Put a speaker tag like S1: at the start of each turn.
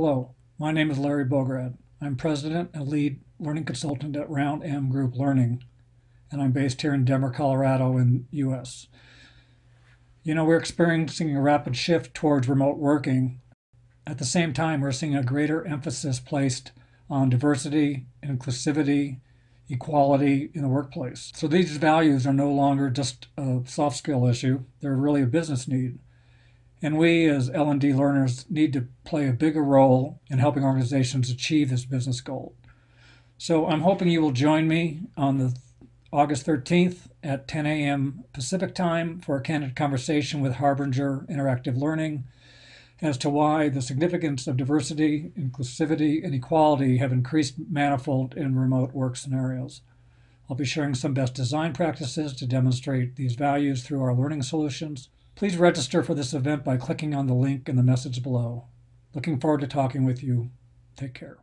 S1: Hello, my name is Larry Bograd. I'm president and lead learning consultant at Round M Group Learning, and I'm based here in Denver, Colorado in US. You know, we're experiencing a rapid shift towards remote working. At the same time, we're seeing a greater emphasis placed on diversity, inclusivity, equality in the workplace. So these values are no longer just a soft skill issue, they're really a business need. And we as L&D learners need to play a bigger role in helping organizations achieve this business goal. So I'm hoping you will join me on the August 13th at 10 a.m. Pacific time for a candid conversation with Harbinger Interactive Learning as to why the significance of diversity, inclusivity, and equality have increased manifold in remote work scenarios. I'll be sharing some best design practices to demonstrate these values through our learning solutions. Please register for this event by clicking on the link in the message below. Looking forward to talking with you. Take care.